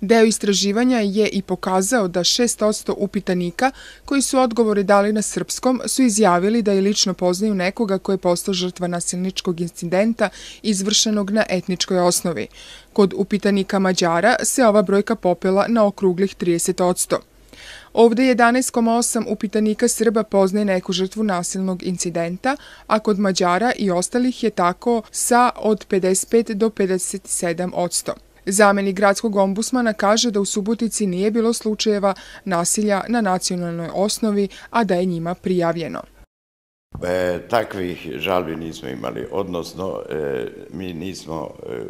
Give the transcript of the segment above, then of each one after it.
Deo istraživanja je i pokazao da 6% upitanika koji su odgovore dali na srpskom su izjavili da je lično poznaju nekoga koji je postao žrtva nasilničkog incidenta izvršenog na etničkoj osnovi. Kod upitanika Mađara se ova brojka popela na okruglih 30%. Ovde 11,8 upitanika Srba poznaje neku žrtvu nasilnog incidenta, a kod Mađara i ostalih je tako sa od 55 do 57 odsto. Zameni gradskog ombusmana kaže da u Subotici nije bilo slučajeva nasilja na nacionalnoj osnovi, a da je njima prijavljeno. E, takvih žalbi nismo imali, odnosno e, mi nismo e,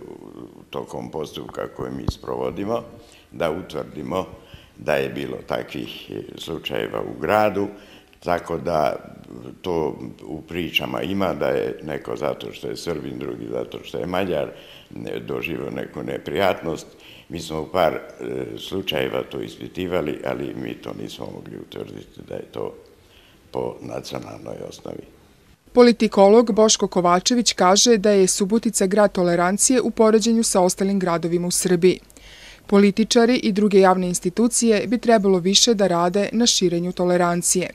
tokom postupka koje mi sprovodimo da utvrdimo da je bilo takvih e, slučajeva u gradu, tako da to u pričama ima da je neko zato što je Srbin, drugi zato što je Mađar, doživio neku neprijatnost. Mi smo u par e, slučajeva to ispitivali, ali mi to nismo mogli utvrditi da je to po nacionalnoj osnovi. Politikolog Boško Kovačević kaže da je Subotica grad tolerancije u poređenju sa ostalim gradovima u Srbiji. Političari i druge javne institucije bi trebalo više da rade na širenju tolerancije.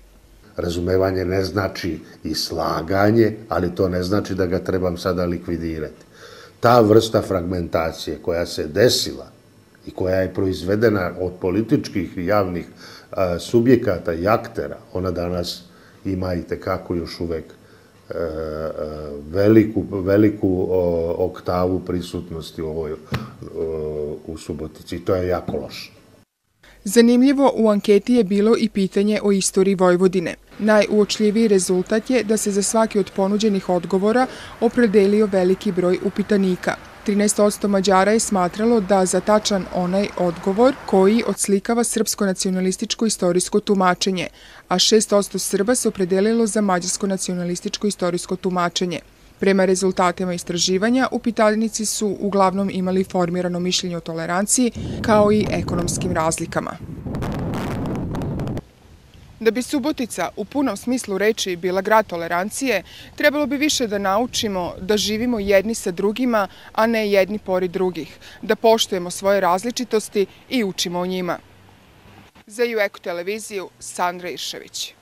Razumevanje ne znači i slaganje, ali to ne znači da ga trebam sada likvidirati. Ta vrsta fragmentacije koja se desila i koja je proizvedena od političkih i javnih subjekata i aktera, ona danas ima i tekako još uvek veliku, veliku oktavu prisutnosti u, ovoj, u Subotici. To je jako loše. Zanimljivo, u anketi je bilo i pitanje o istoriji Vojvodine. Najuočljiviji rezultat je da se za svaki od ponuđenih odgovora opredelio veliki broj upitanika. 13% Mađara je smatralo da za tačan onaj odgovor koji odslikava srpsko-nacionalističko istorijsko tumačenje, a 6% Srba se opredelilo za mađarsko-nacionalističko istorijsko tumačenje. Prema rezultatima istraživanja, upitanici su uglavnom imali formirano mišljenje o toleranciji kao i ekonomskim razlikama. Da bi Subotica u punom smislu reči bila grad tolerancije, trebalo bi više da naučimo da živimo jedni sa drugima, a ne jedni pori drugih, da poštujemo svoje različitosti i učimo o njima. Za UEK televiziju Sandra Išević.